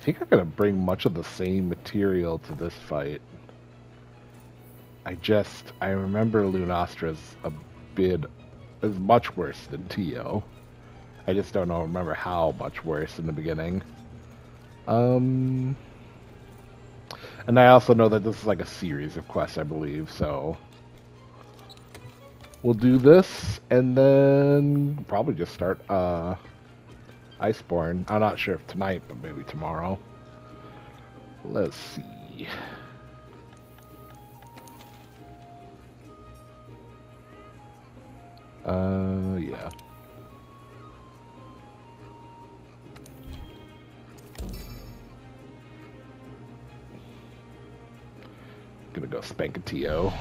think I'm gonna bring much of the same material to this fight. I just I remember Lunastra's a bit is much worse than Teo. I just don't know remember how much worse in the beginning. Um and I also know that this is like a series of quests, I believe, so we'll do this and then probably just start uh Iceborne. I'm not sure if tonight, but maybe tomorrow. Let's see. Uh, yeah. Gonna go spank a Teo.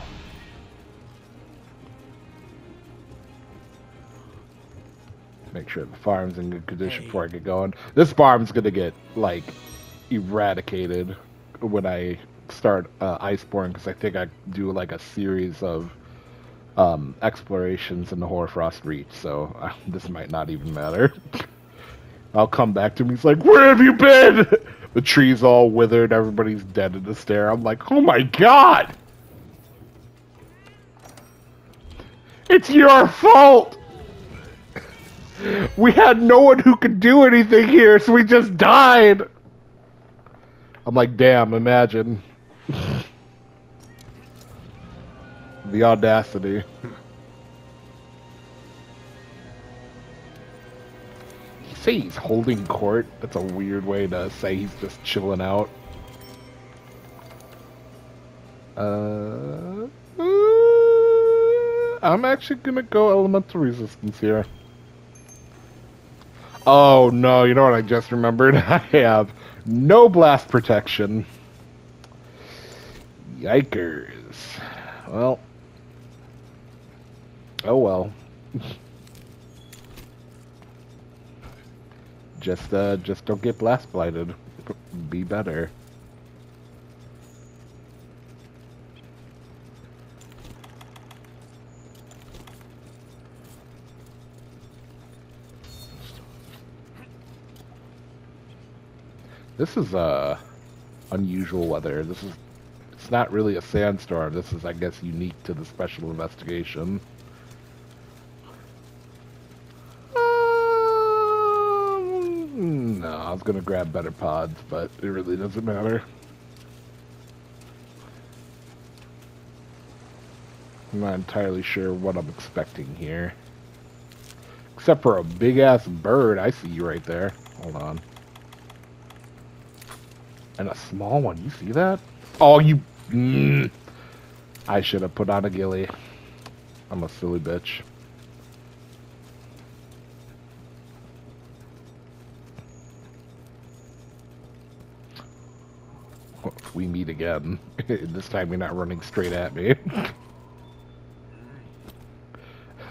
Make sure the farm's in good condition before I get going. This farm's gonna get, like, eradicated when I start uh, Iceborne because I think I do, like, a series of um, explorations in the Hoarfrost Reach, so uh, this might not even matter. I'll come back to him. He's like, "Where have you been?" The tree's all withered. Everybody's dead in the stair. I'm like, "Oh my god! It's your fault. We had no one who could do anything here, so we just died." I'm like, "Damn! Imagine." The audacity. Say he's holding court? That's a weird way to say he's just chilling out. Uh, uh, I'm actually gonna go elemental resistance here. Oh no, you know what I just remembered? I have no blast protection. Yikers. Well, Oh well. just uh just don't get blast blighted. Be better. This is uh unusual weather. This is it's not really a sandstorm. This is I guess unique to the special investigation. Um, no, I was gonna grab better pods, but it really doesn't matter. I'm not entirely sure what I'm expecting here. Except for a big ass bird. I see you right there. Hold on. And a small one. You see that? Oh, you... Mm. I should have put on a ghillie. I'm a silly bitch. We meet again, this time you're not running straight at me.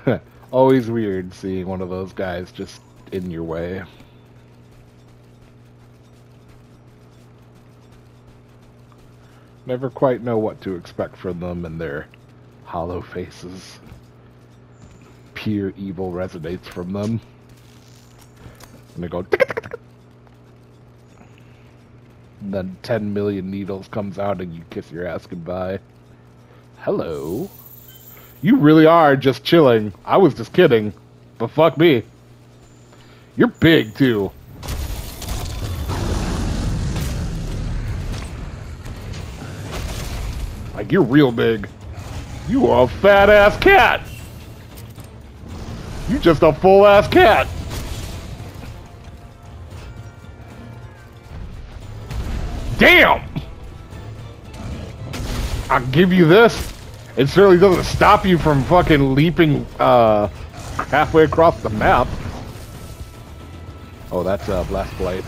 Always weird seeing one of those guys just in your way. Never quite know what to expect from them and their hollow faces. Pure evil resonates from them. And they go... And then 10 million needles comes out and you kiss your ass goodbye. Hello. You really are just chilling. I was just kidding. But fuck me. You're big, too. Like, you're real big. You are a fat-ass cat. You just a full-ass cat. Damn! I'll give you this. It certainly doesn't stop you from fucking leaping uh, halfway across the map. Oh, that's uh, Blast Blight.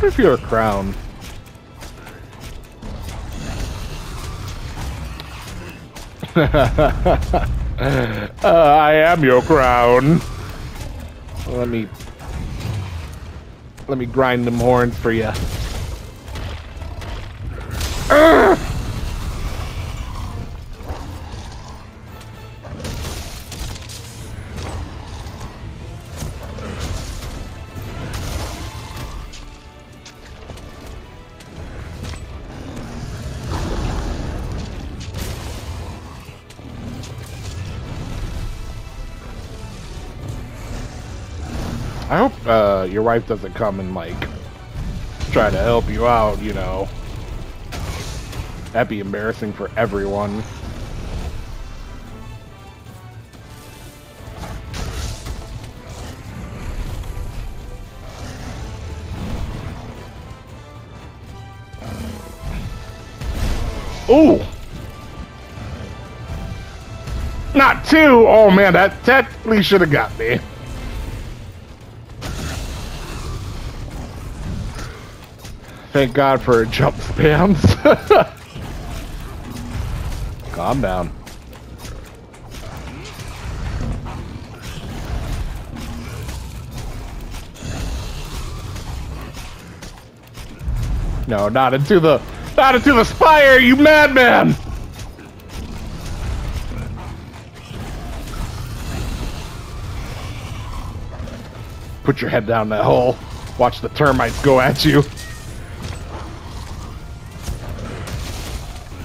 If you're a crown? uh, I am your crown. Let me let me grind them horns for you. I hope uh, your wife doesn't come and like try to help you out, you know. That'd be embarrassing for everyone. Ooh! Not two! Oh man, that technically should have got me. Thank God for jump spams. Calm down. No, not into the, not into the spire, you madman! Put your head down that hole. Watch the termites go at you.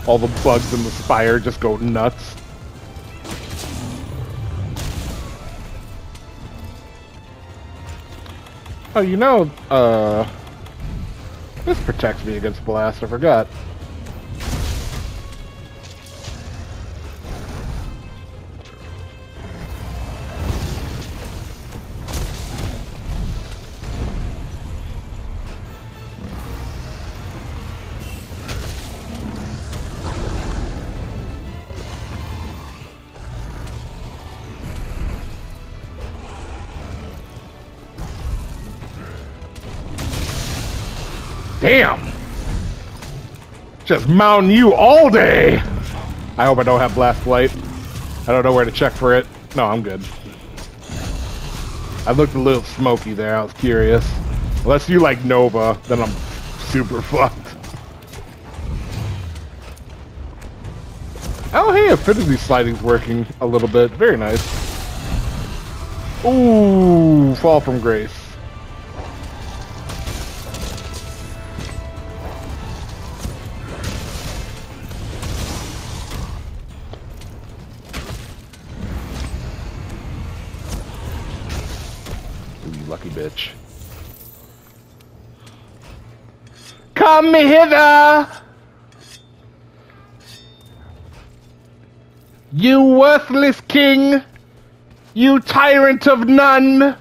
All the bugs in the spire just go nuts. Oh, you know, uh... This protects me against blast, I forgot. Just mounting you all day! I hope I don't have blast blight. I don't know where to check for it. No, I'm good. I looked a little smoky there, I was curious. Unless you like Nova, then I'm super fucked. Oh hey, affinity sliding's working a little bit. Very nice. Ooh, fall from grace. Hither! You worthless king! You tyrant of none!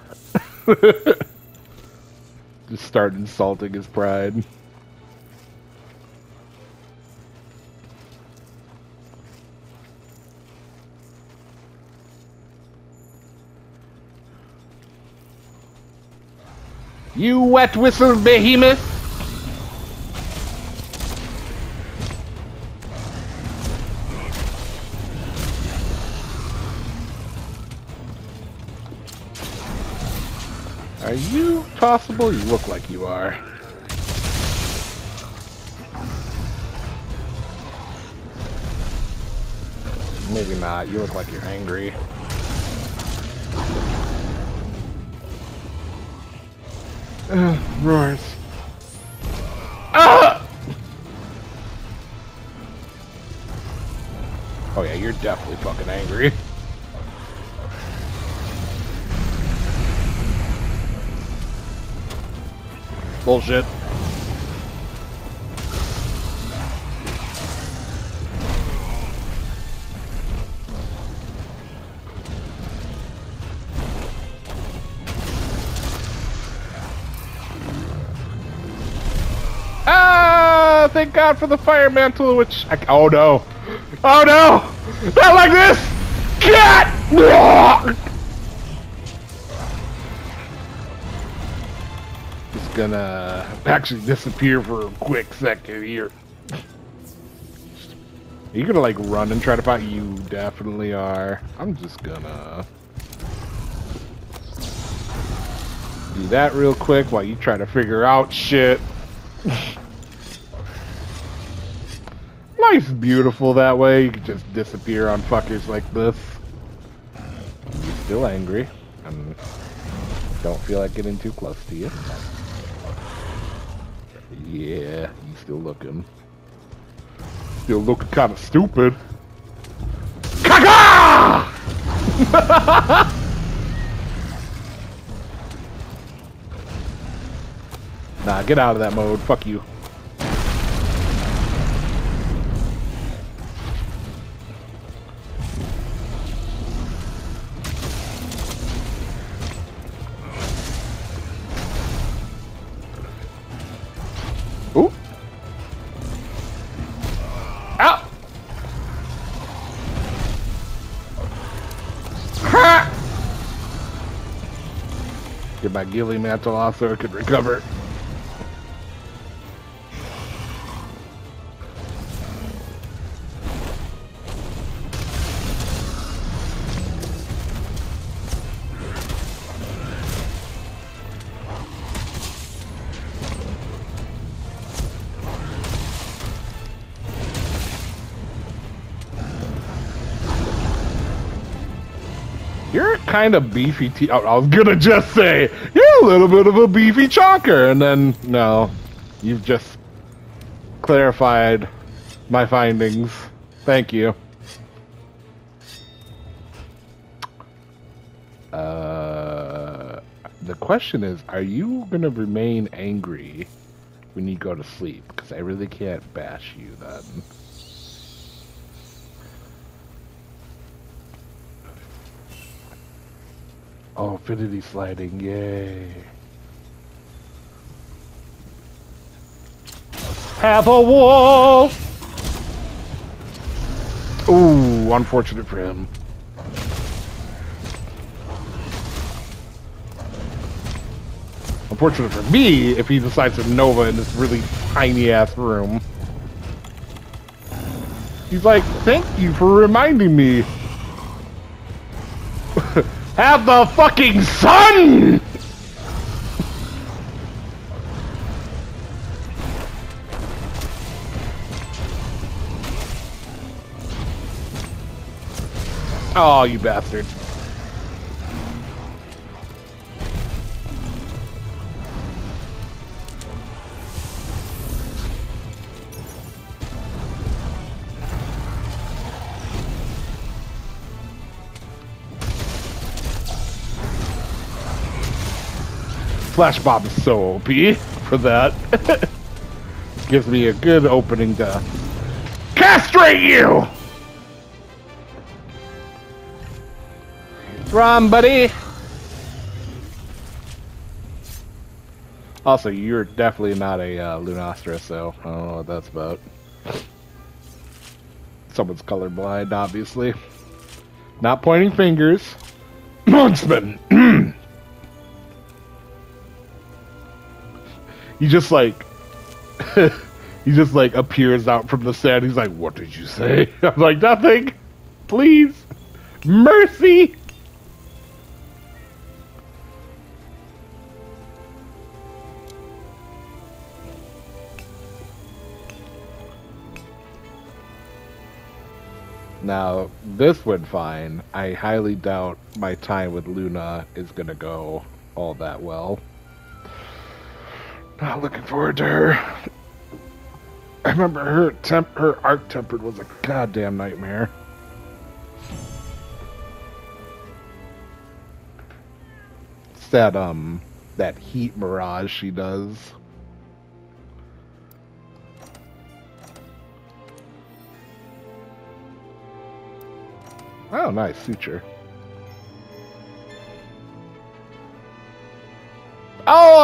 Just start insulting his pride. You wet whistle behemoth! Are you possible? You look like you are. Maybe not. You look like you're angry. Ugh, roars. Ah! Oh yeah, you're definitely fucking angry. Bullshit. Ah! Thank God for the fire mantle, which I, oh no, oh no, not like this, cat. Just gonna actually disappear for a quick second here. Are you gonna like run and try to fight? You definitely are. I'm just gonna do that real quick while you try to figure out shit. and beautiful that way. You can just disappear on fuckers like this. You're still angry. I don't feel like getting too close to you. Yeah, he's still looking. Still looking kind of stupid. Kaka! nah, get out of that mode. Fuck you. Get my ghillie mantle off so I can recover. Kind of beefy. T- oh, I was gonna just say you're a little bit of a beefy chalker, and then no, you've just clarified my findings. Thank you. Uh, the question is, are you gonna remain angry when you go to sleep? Because I really can't bash you then. Infinity sliding, yay. Have a wall! Ooh, unfortunate for him. Unfortunate for me if he decides to Nova in this really tiny ass room. He's like, thank you for reminding me. Have the fucking sun! Oh, you bastard. Flash Bomb is so OP for that. Gives me a good opening to castrate you! Run, buddy! Also, you're definitely not a uh, Lunastra, so I don't know what that's about. Someone's colorblind, obviously. Not pointing fingers. Marksman! he just like he just like appears out from the sand. He's like, "What did you say?" I'm like, "Nothing. Please, mercy." Now, this went fine. I highly doubt my time with Luna is gonna go all that well. Not looking forward to her. I remember her temp her arch tempered was a goddamn nightmare. It's that um that heat mirage she does. Oh, nice suture.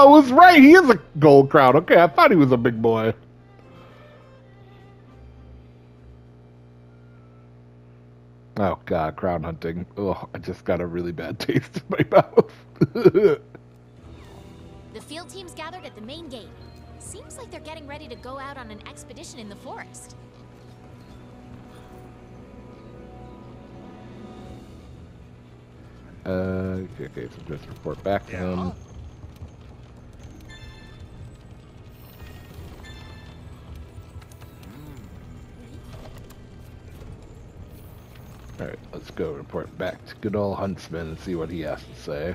Was right. He is a gold crown. Okay, I thought he was a big boy. Oh god, crown hunting. Oh, I just got a really bad taste in my mouth. The field team's gathered at the main gate. Seems like they're getting ready to go out on an expedition in the forest. uh, okay, okay, so just report back to him. Alright, let's go report back to good old Huntsman and see what he has to say.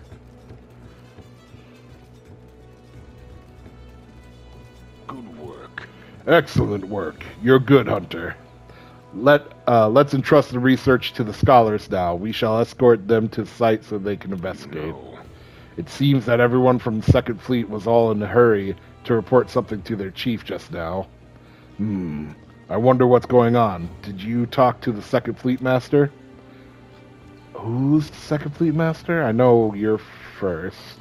Good work. Excellent work. You're good, Hunter. Let uh, let's entrust the research to the scholars now. We shall escort them to the site so they can investigate. No. It seems that everyone from the Second Fleet was all in a hurry to report something to their chief just now. Hmm. I wonder what's going on. Did you talk to the Second Fleet Master? Who's the Second Fleet Master? I know you're first.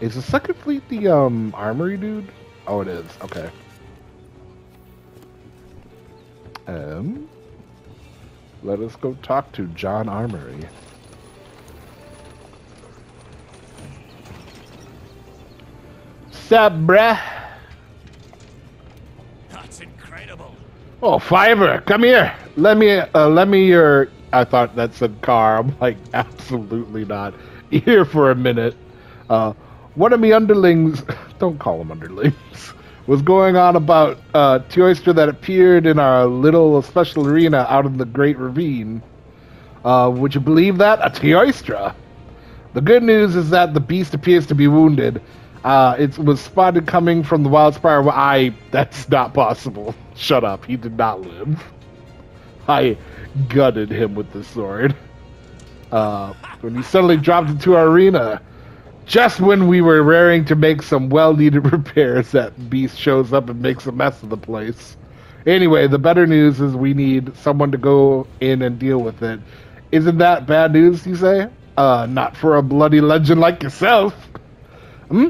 Is the Second Fleet the um armory dude? Oh, it is. Okay. Um. Let us go talk to John Armory. Sup, bruh? Oh, Fiverr, come here. Let me, uh, let me your. I thought that said car. I'm like, absolutely not. Here for a minute. Uh, one of me underlings, don't call them underlings, was going on about uh, Teostra that appeared in our little special arena out in the Great Ravine. Uh, would you believe that? A Teostra. The good news is that the beast appears to be wounded. Uh, it was spotted coming from the Wildspire. I. That's not possible. Shut up. He did not live. I gutted him with the sword. Uh, when he suddenly dropped into our arena, just when we were raring to make some well needed repairs, that beast shows up and makes a mess of the place. Anyway, the better news is we need someone to go in and deal with it. Isn't that bad news, you say? Uh, not for a bloody legend like yourself. Hmm?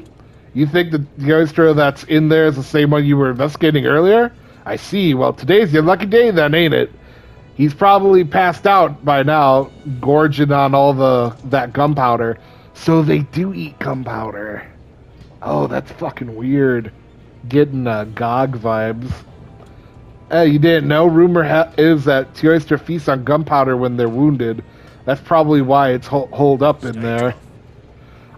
You think the Teostra that's in there is the same one you were investigating earlier? I see. Well, today's your lucky day then, ain't it? He's probably passed out by now, gorging on all the that gunpowder. So they do eat gunpowder. Oh, that's fucking weird. Getting uh, GOG vibes. Hey, you didn't know? Rumor ha- is that Teostra feasts on gunpowder when they're wounded. That's probably why it's hol- holed up in there.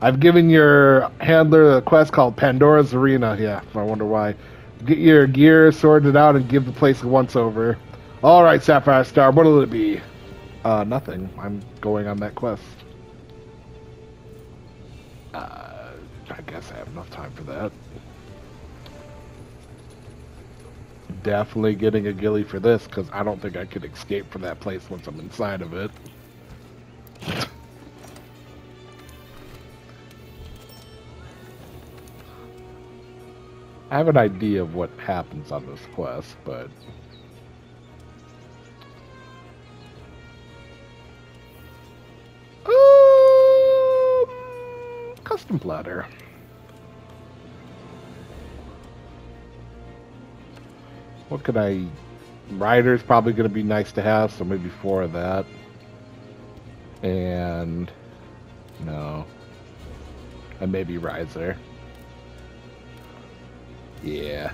I've given your handler a quest called Pandora's Arena. Yeah, I wonder why. Get your gear sorted out and give the place a once over. All right, Sapphire Star, what'll it be? Uh, nothing. I'm going on that quest. Uh, I guess I have enough time for that. Definitely getting a ghillie for this, because I don't think I could escape from that place once I'm inside of it. I have an idea of what happens on this quest, but um, custom platter. What could I? Rider's probably going to be nice to have, so maybe four of that. And no, and maybe riser. Yeah.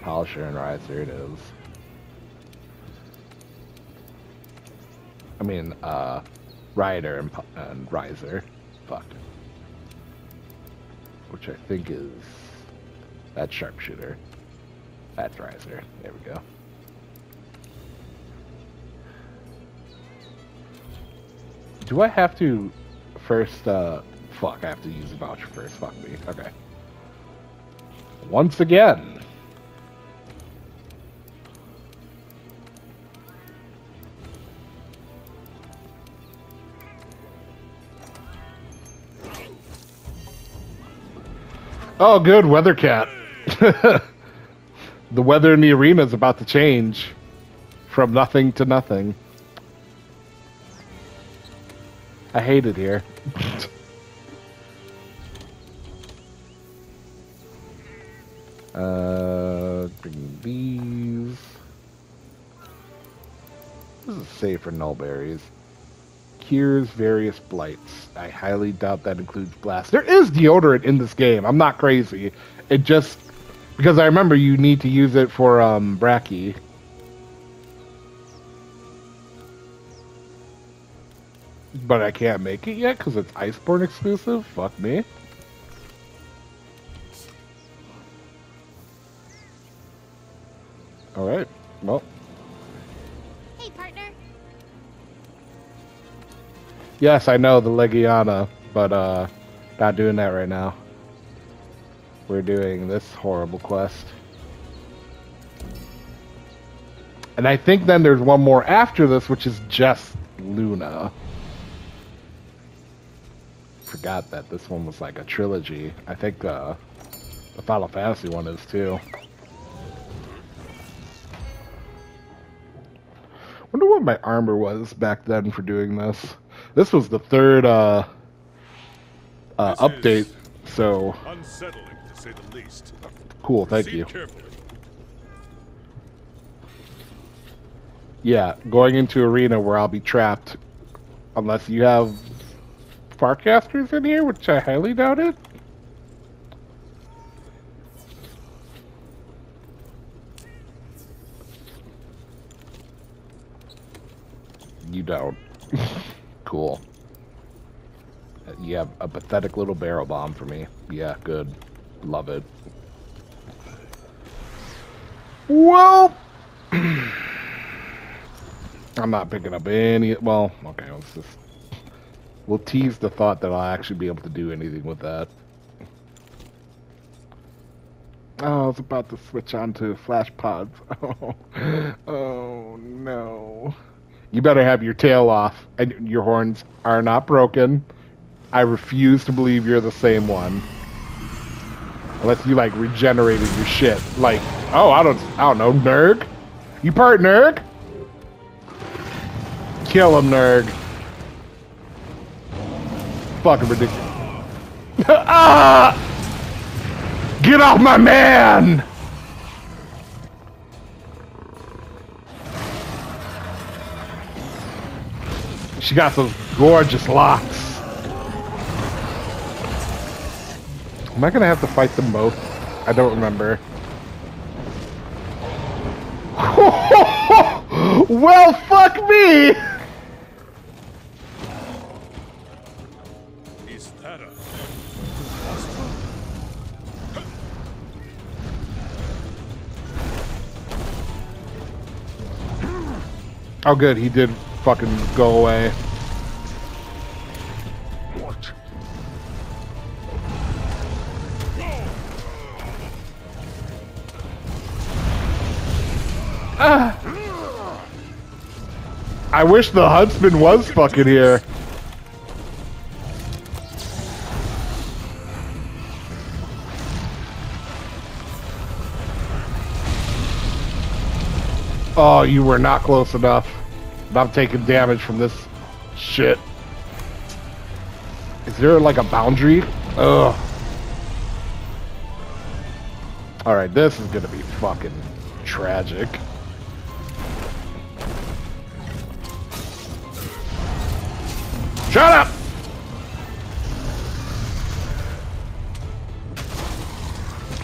Polisher and riser it is. I mean, uh, rider and, and riser. Fuck. Which I think is that sharpshooter. That's riser. There we go. Do I have to first, uh, fuck, I have to use a voucher first. Fuck me. Okay once again. Oh, good, Weather Cat. the weather in the arena is about to change from nothing to nothing. I hate it here. these. This is safe for nullberries. Cures various blights. I highly doubt that includes blast. There is deodorant in this game. I'm not crazy. It just because I remember you need to use it for um Bracky. But I can't make it yet because it's Iceborne exclusive. Fuck me. All right. Well. Hey, partner. Yes, I know the Legiana, but uh, not doing that right now. We're doing this horrible quest. And I think then there's one more after this, which is just Luna. Forgot that this one was like a trilogy. I think uh, the Final Fantasy one is too. Wonder what my armor was back then for doing this. This was the third uh, uh, update, so Unsettling, to say the least. cool. Thank Proceed you. Carefully. Yeah, going into arena where I'll be trapped, unless you have farcasters in here, which I highly doubt it. You don't. cool. Uh, You have a pathetic little barrel bomb for me. Yeah, good. Love it. Well, I'm not picking up any. Well, okay, let's just. We'll tease the thought that I'll actually be able to do anything with that. Oh, I was about to switch on to flash pods. Oh, oh no. You better have your tail off and your horns are not broken. I refuse to believe you're the same one. Unless you like regenerated your shit. Like, oh, I don't, I don't know, Nerg. You part Nerg? Kill him, Nerg. Fucking ridiculous. ah! Get off my man! She got those gorgeous locks. Am I gonna have to fight them both? I don't remember. well, fuck me! Oh, good, he did fucking go away. What? Ah. I wish the huntsman was fucking here. Oh, you were not close enough. I'm taking damage from this shit. Is there like a boundary? Ugh. Alright, this is gonna be fucking tragic. Shut up!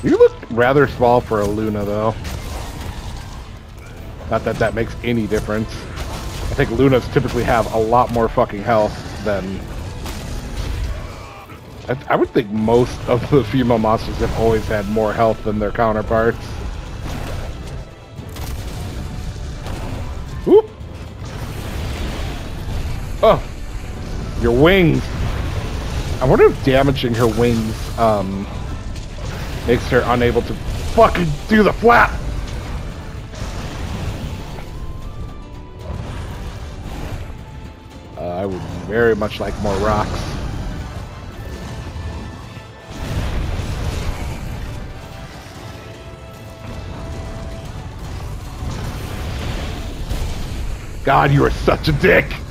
You look rather small for a Luna, though. Not that that makes any difference. I think Lunas typically have a lot more fucking health than... I, I would think most of the female monsters have always had more health than their counterparts. Whoop! Oh! Your wings! I wonder if damaging her wings, um, makes her unable to fucking do the flap! I would very much like more rocks. God, you are such a dick!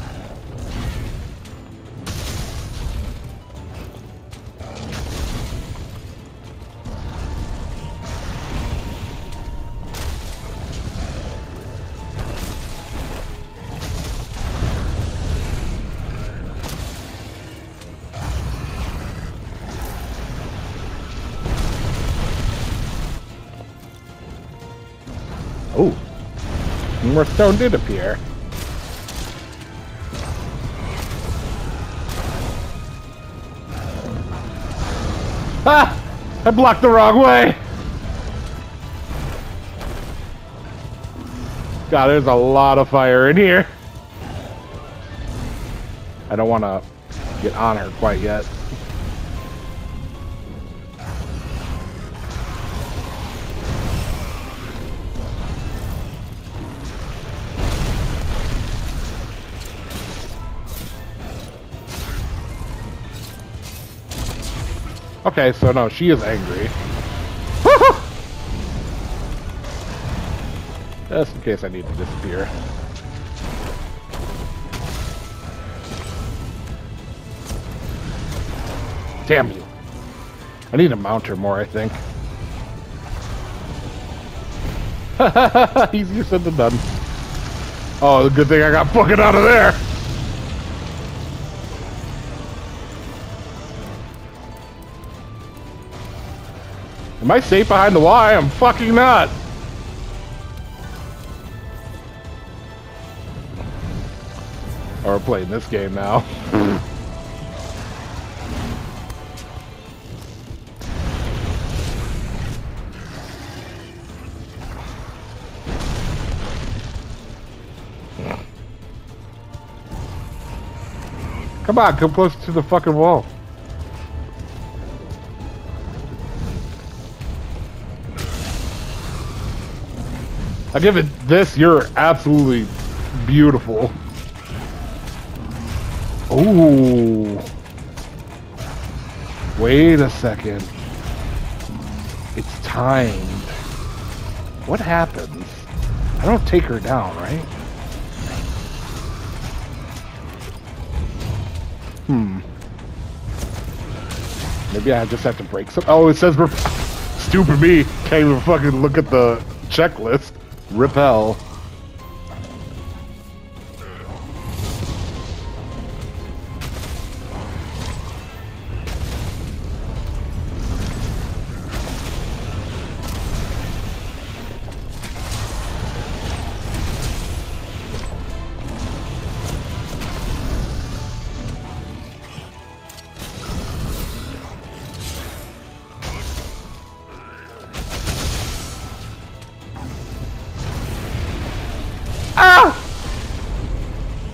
Stone did appear. Ah! I blocked the wrong way! God, there's a lot of fire in here. I don't want to get on her quite yet. Okay, so no, she is angry. Just in case I need to disappear. Damn you. I need to mount her more, I think. Easier said than done. Oh, good thing I got fucking out of there. Am I safe behind the wall? I am fucking not. Oh, we're playing this game now. Come on, come close to the fucking wall. I give it this, you're absolutely beautiful. Ooh. Wait a second. It's timed. What happens? I don't take her down, right? Hmm. Maybe I just have to break some. Oh, it says stupid me. Can't even fucking look at the checklist. Repel.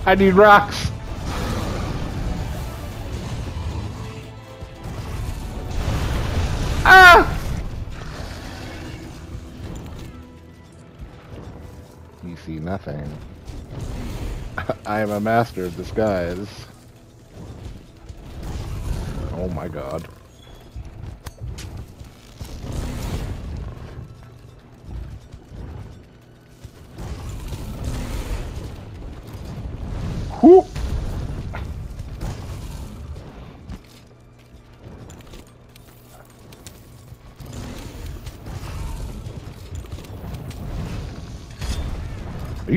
I need rocks. Ah! You see nothing. I am a master of disguise. Oh my god.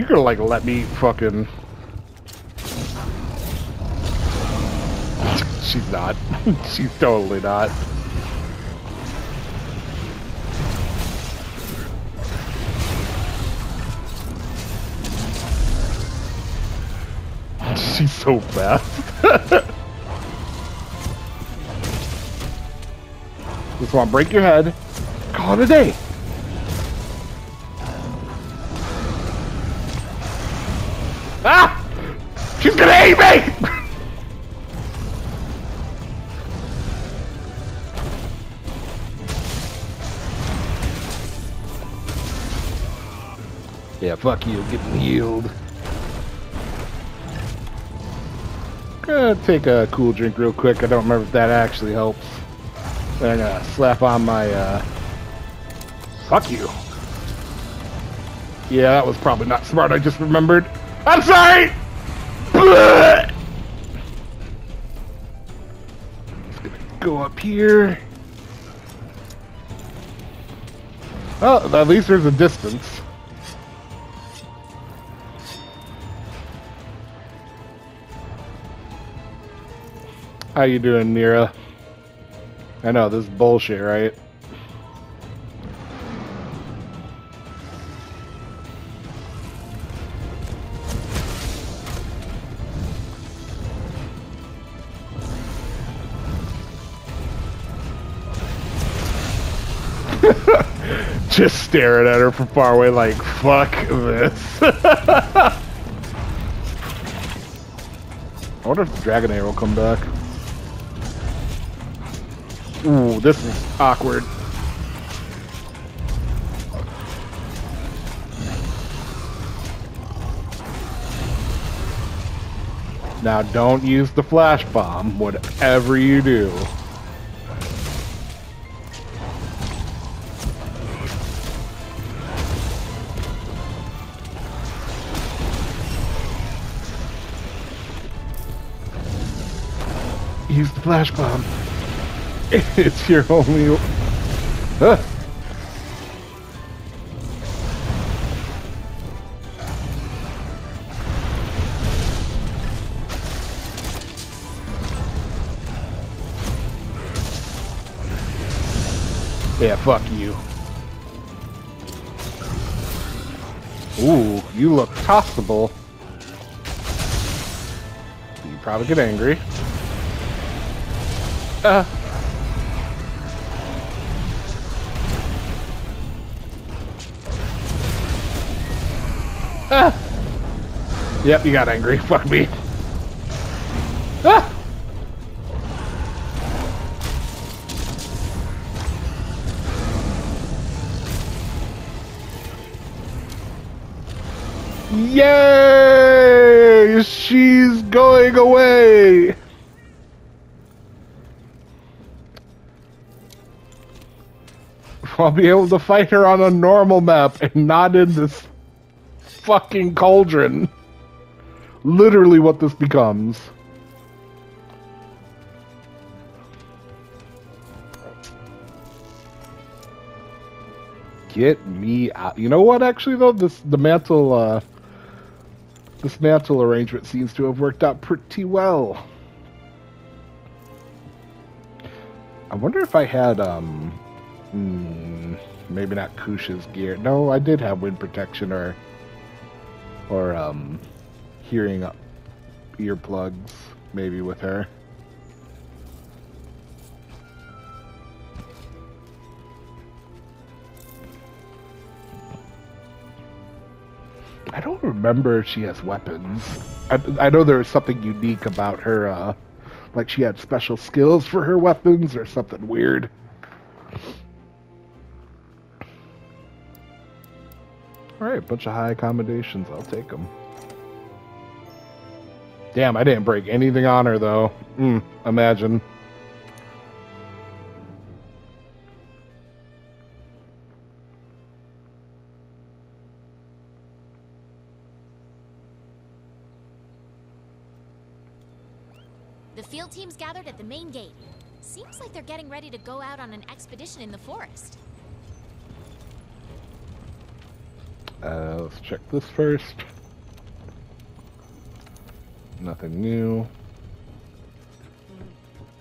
You gonna like let me fucking She's not. She's totally not. She's so fast. Just want to break your head. Call it a day. Me! yeah, fuck you, getting healed. Gonna take a cool drink real quick. I don't remember if that actually helps. Then I'm gonna slap on my, uh... Fuck you. Yeah, that was probably not smart. I just remembered. I'm sorry! Here. Well, at least there's a distance. How you doing, Mira? I know, this is bullshit, right? Just staring at her from far away like, fuck this. I wonder if the Dragon Air will come back. Ooh, this is awkward. Now don't use the flash bomb, whatever you do. Flash bomb. It's your only. Huh. Yeah, fuck you. Ooh, you look tossable. You probably get angry. Uh. Ah. Yep, you got angry. Fuck me. Ah. Yay! She's going away! I'll be able to fight her on a normal map and not in this fucking cauldron. Literally what this becomes. Get me out. You know what, actually, though? This, the mantle, uh, this mantle arrangement seems to have worked out pretty well. I wonder if I had, um, hmm, maybe not Kush's gear. No, I did have wind protection or, or, um, hearing up earplugs, maybe with her. I don't remember if she has weapons. I, I know there was something unique about her, uh, like she had special skills for her weapons or something weird. Alright, bunch of high accommodations. I'll take them. Damn, I didn't break anything on her, though. Mm, imagine. The field team's gathered at the main gate. Seems like they're getting ready to go out on an expedition in the forest. Uh, let's check this first. Nothing new.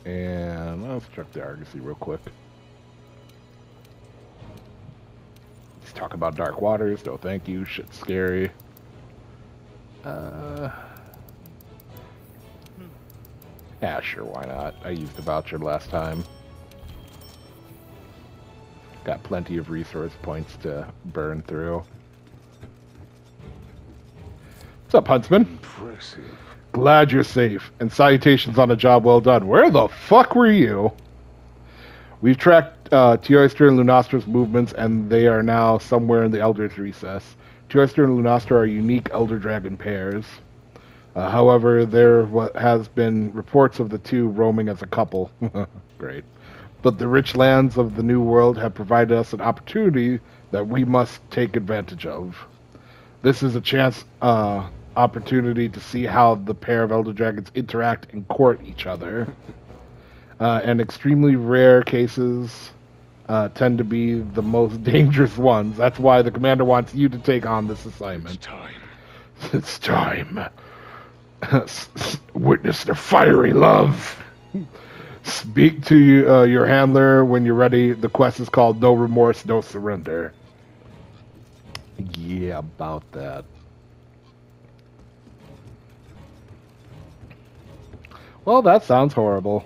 And let's check the Argosy real quick. Let's talk about Dark Waters. No, thank you. Shit's scary. Uh. Yeah, sure, why not? I used the voucher last time. Got plenty of resource points to burn through. What's up, Huntsman? Impressive. Glad you're safe, and salutations on a job well done. Where the fuck were you? We've tracked uh, Teostra and Lunastra's movements, and they are now somewhere in the Elder's Recess. Teostra and Lunastra are unique Elder Dragon pairs. Uh, however, there has been reports of the two roaming as a couple. Great. But the rich lands of the New World have provided us an opportunity that we must take advantage of. This is a chance uh, opportunity to see how the pair of Elder Dragons interact and court each other. Uh, and extremely rare cases uh, tend to be the most dangerous ones. That's why the commander wants you to take on this assignment. It's time. It's time. Witness their fiery love. Speak to uh, your handler when you're ready. The quest is called No Remorse, No Surrender. Yeah, about that. Well, that sounds horrible.